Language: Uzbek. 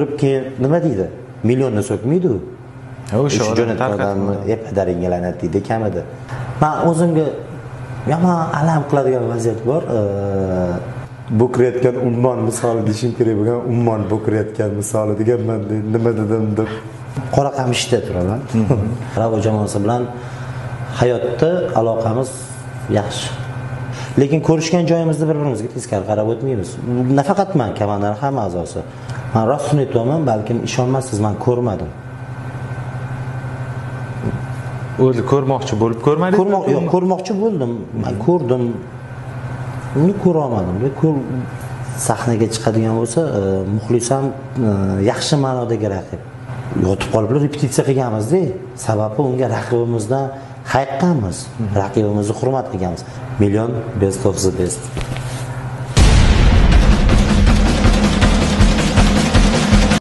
turib keyin nima deydi? Millionni so'kmaydi u. O'sha o'sha jo'natmadanmi e padaringga la'nat deydi kamida man o'zimga yomon alam qiladigan vaziyat bor bo'kirayotgan ummon misoli deyishim kerak bo'lgan ummon bo'kirayotgan misoli deganman nima dedim deb. Qora qamishda turaman ravo jamoasi bilan hayotda aloqamiz yaxshi. Lekin ko'rishgan joyimizda bir birimizga teskari qarab o'tmaymiz. Nafaqat man komandani hamma a'zosi man rostini aytyapman balkim ishonmassiz man ko'rmadim. O'zi ko'rmoqchi bo'lib ko'rmadingiz ko'rmoq yo'q ko'rmoqchi bo'ldim. Man ko'rdim. Uni ko'rolmadim ko'r sahnaga chiqadigan bo'lsa e, muxlisam e, yaxshi ma'nodagi raqib. Yotib qolib repetitsiya qilganmizda. Sababi unga raqibimizdan hayiqqanmiz. Raqibimizni hurmat qilganmiz. Million best of the best